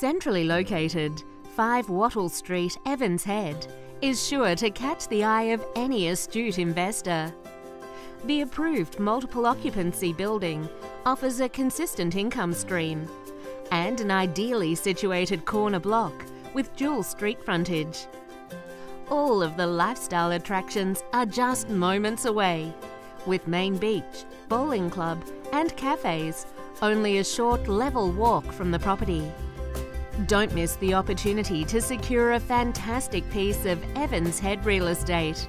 Centrally located, 5 Wattle Street, Evans Head, is sure to catch the eye of any astute investor. The approved multiple occupancy building offers a consistent income stream and an ideally situated corner block with dual street frontage. All of the lifestyle attractions are just moments away, with main beach, bowling club, and cafes only a short level walk from the property. Don't miss the opportunity to secure a fantastic piece of Evans Head real estate.